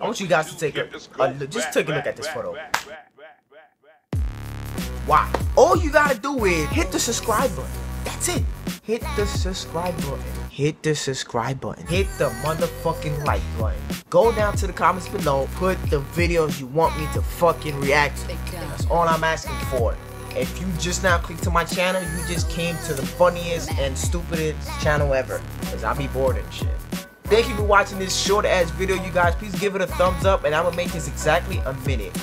I want you guys to take a, a look- just take a look at this photo. Why? All you gotta do is hit the subscribe button. That's it. Hit the subscribe button. Hit the subscribe button. Hit the motherfucking like button. Go down to the comments below. Put the videos you want me to fucking react to. That's all I'm asking for. If you just now clicked to my channel, you just came to the funniest and stupidest channel ever. Cause I be bored and shit. Thank you for watching this short ass video, you guys. Please give it a thumbs up, and I'm gonna make this exactly a minute.